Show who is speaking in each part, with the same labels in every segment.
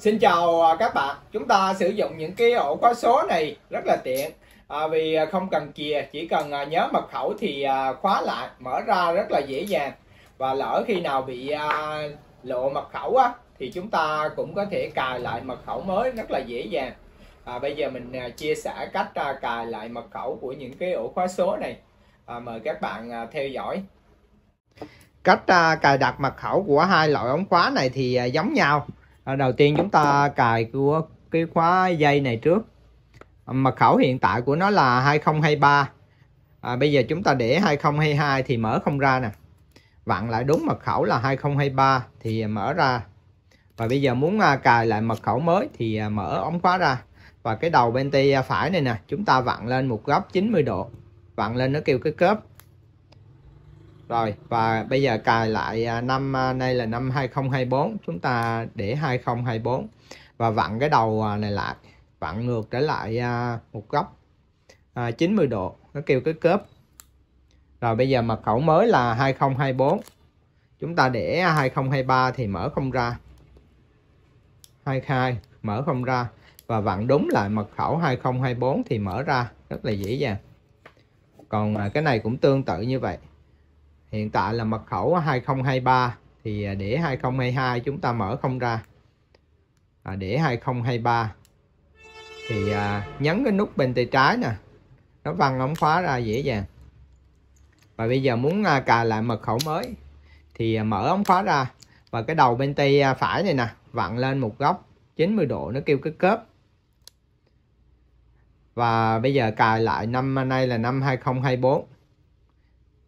Speaker 1: Xin chào à, các bạn, chúng ta sử dụng những cái ổ khóa số này rất là tiện. À, vì à, không cần chìa, chỉ cần à, nhớ mật khẩu thì khóa lại, mở ra rất là dễ dàng. Và lỡ khi nào bị à, lộ mật khẩu á, thì chúng ta cũng có thể cài lại mật khẩu mới rất là dễ dàng. À, bây giờ mình chia sẻ cách à, cài lại mật khẩu của những cái ổ khóa số này. À, mời các bạn à, theo dõi. Cách à, cài đặt mật khẩu của hai loại ống khóa này thì à, giống nhau. À, đầu tiên chúng ta cài của cái khóa dây này trước. À, mật khẩu hiện tại của nó là 2023 à, bây giờ chúng ta để 2022 thì mở không ra nè. Vặn lại đúng mật khẩu là 2023 thì mở ra. Và bây giờ muốn à, cài lại mật khẩu mới thì mở ống khóa ra. Và cái đầu bên tay phải này nè chúng ta vặn lên một góc 90 độ. Vặn lên nó kêu cái cớp rồi, và bây giờ cài lại à, năm à, nay là năm 2024 chúng ta để 2024 và vặn cái đầu à, này lại, vặn ngược trở lại một góc 90 độ, nó kêu cái cớp. Rồi bây giờ mật khẩu mới là 2024 chúng ta để 2023 thì mở không ra. 22 mở không ra và vặn đúng lại mật khẩu 2024 thì mở ra, rất là dễ dàng. Còn cái này cũng tương tự như vậy hiện tại là mật khẩu 2023 thì à, để 2022 chúng ta mở không ra. À, để 2023 thì à, nhấn cái nút bên tay trái nè. Nó văng ống khóa ra dễ dàng. Và bây giờ muốn à, cài lại mật khẩu mới thì à, mở ống khóa ra. Và cái đầu bên tay à, phải này nè vặn lên một góc 90 độ nó kêu cái cớp và bây giờ cài lại năm nay là năm 2024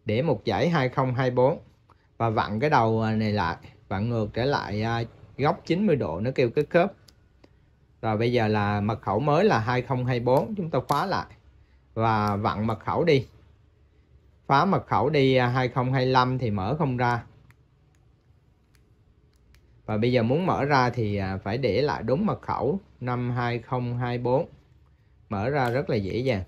Speaker 1: để một dãy 2024 và vặn cái đầu này lại. Vặn ngược trở lại à, góc 90 độ, nó kêu cái khớp. Rồi bây giờ là mật khẩu mới là 2024 chúng ta khóa lại. Và vặn mật khẩu đi. Phá mật khẩu đi à, 2025 thì mở không ra. Và bây giờ muốn mở ra thì à, phải để lại đúng mật khẩu năm 2024 mở ra rất là dễ dàng.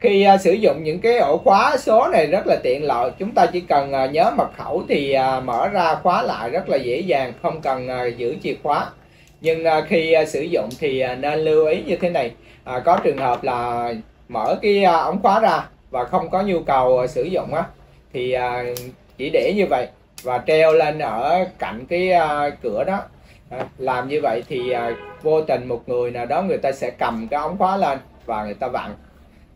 Speaker 1: Khi uh, sử dụng những cái ổ khóa số này rất là tiện lợi chúng ta chỉ cần uh, nhớ mật khẩu thì uh, mở ra khóa lại rất là dễ dàng không cần uh, giữ chìa khóa. Nhưng uh, khi uh, sử dụng thì uh, nên lưu ý như thế này. Uh, có trường hợp là mở cái uh, ống khóa ra và không có nhu cầu uh, sử dụng á thì uh, chỉ để như vậy và treo lên ở cạnh cái uh, cửa đó. Uh, làm như vậy thì uh, vô tình một người nào đó người ta sẽ cầm cái ống khóa lên và người ta vặn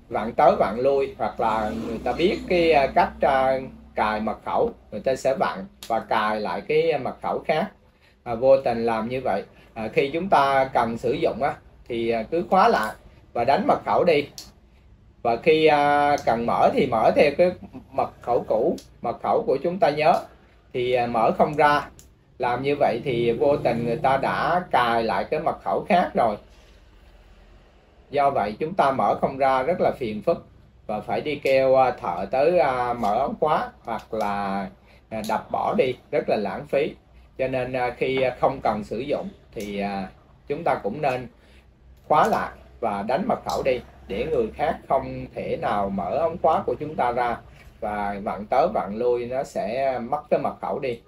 Speaker 1: vặn tới vặn lui hoặc là người ta biết cái à, cách uh, cài mật khẩu người ta sẽ vặn và cài lại cái mật khẩu khác. À, vô tình làm như vậy. À, khi chúng ta cần sử dụng á thì à, cứ khóa lại và đánh mật khẩu đi. Và khi à, cần mở thì mở theo cái mật khẩu cũ mật khẩu của chúng ta nhớ. Thì à, mở không ra. Làm như vậy thì vô tình người ta đã cài lại cái mật khẩu khác rồi do vậy, chúng ta mở không ra rất là phiền phức và phải đi kêu à, thợ tới à, mở ống khóa hoặc là à, đập bỏ đi, rất là lãng phí. Cho nên khi không cần sử dụng thì chúng ta cũng nên khóa lại và đánh mật khẩu đi để người khác không thể nào mở ống khóa của chúng ta ra và vặn tới vặn lui nó sẽ mất cái mật khẩu đi.